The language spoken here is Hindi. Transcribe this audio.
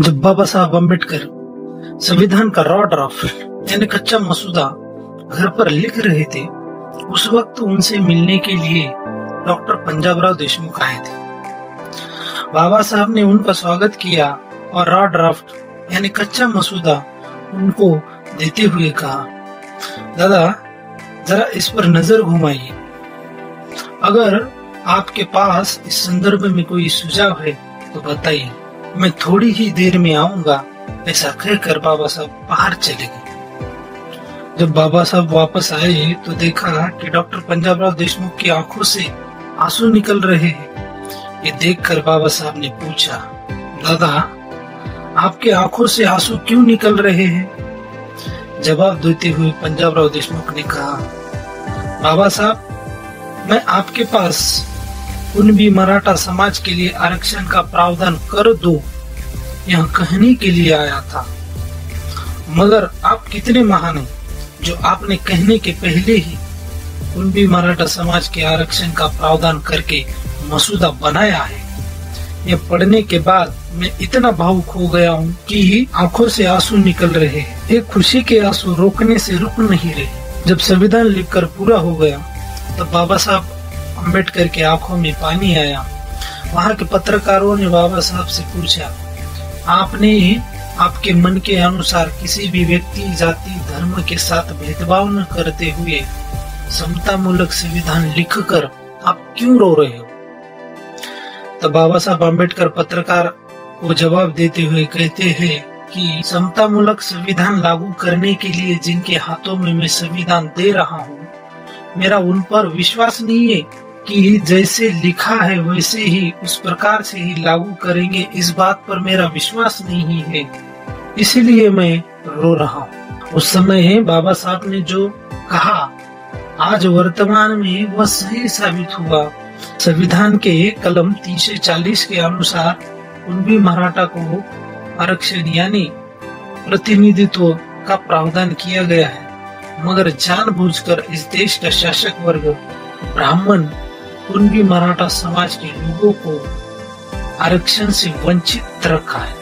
जब बाबा साहब अंबेडकर संविधान का रॉ ड्राफ्ट यानी कच्चा मसूदा घर पर लिख रहे थे, उस वक्त उनसे मिलने के लिए डॉक्टर पंजाबराव देशमुख आए थे। बाबा साहब ने उनका स्वागत किया और रॉ ड्राफ्ट यानी कच्चा मसूदा उनको देते हुए कहा, दादा, जरा इस पर नज़र घुमाइए। अगर आपके पास इस संदर्भ में कोई सुझाव है तो बताइए। मैं थोड़ी ही देर में आऊँगा, ऐसा कहकर बाबा साहब बाहर चले गए। जब बाबा साहब वापस आए तो देखा कि डॉक्टर पंजाबराव देशमुख की आँखों से आँसू निकल रहे हैं। ये देखकर बाबा साहब ने पूछा, दादा, आपके आँखों से आँसू क्यों निकल रहे हैं? जवाब देते हुए पंजाबराव देशमुख ने कहा, बाबा साहब, मैं आपके पास कुणबी मराठा समाज के लिए आरक्षण का प्रावधान कर दो, यह कहने के लिए आया था। मगर आप कितने महान हैं, जो आपने कहने के पहले ही कुणबी मराठा समाज के आरक्षण का प्रावधान करके मसूदा बनाया है। यह पढ़ने के बाद मैं इतना भावुक हो गया हूँ कि आँखों से आँसू निकल रहे हैं। एक खुशी के आँसू रोकने से रुक नहीं रहे। जब संविधान लिखकर पूरा हो गया, तब बाबा साहब अंबेडकर के आँखों में पानी आया। वहाँ के पत्रकारों ने बाबा साहब से पूछा, आपने आपके मन के अनुसार किसी भी व्यक्ति, जाति, धर्म के साथ भेदभाव न करते हुए समता मूलक संविधान लिख कर आप क्यों रो रहे हो? तो बाबा साहब अंबेडकर पत्रकार को जवाब देते हुए कहते हैं कि समता मूलक संविधान लागू करने के लिए जिनके हाथों में मैं संविधान दे रहा हूँ, मेरा उन पर विश्वास नहीं है कि जैसे लिखा है, वैसे ही उस प्रकार से ही लागू करेंगे। इस बात पर मेरा विश्वास नहीं है। इसीलिए मैं रो रहा हूँ। उस समय बाबा साहब ने जो कहा, आज वर्तमान में वह सही साबित हुआ। संविधान के कलम तीन सौ चालीस के अनुसार उन भी मराठा को आरक्षण यानी प्रतिनिधित्व का प्रावधान किया गया है। मगर जानबूझकर इस देश का शासक वर्ग ब्राह्मण कुणबी मराठा समाज के लोगों को आरक्षण से वंचित रखा है।